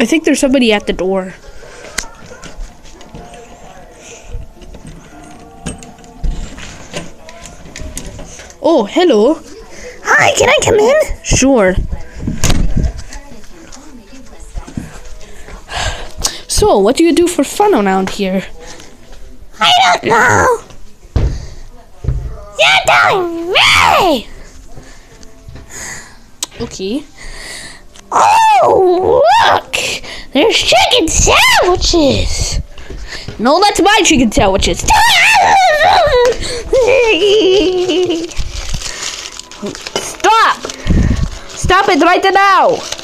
I think there's somebody at the door. Oh, hello. Hi, can I come in? Sure. So, what do you do for fun around here? I don't know. You're telling me. Okay. Oh, look! There's chicken sandwiches. No, that's my chicken sandwiches. Stop! Stop it right now!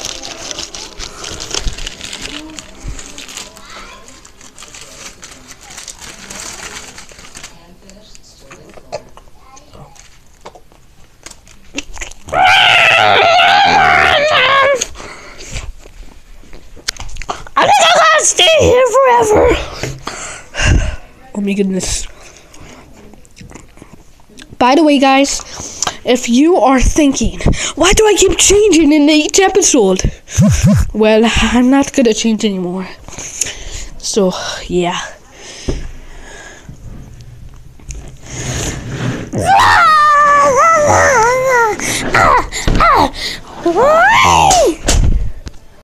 stay here forever. Oh my goodness. By the way, guys, if you are thinking, why do I keep changing in each episode? well, I'm not gonna change anymore. So, yeah. Ah! ah! ah! ah!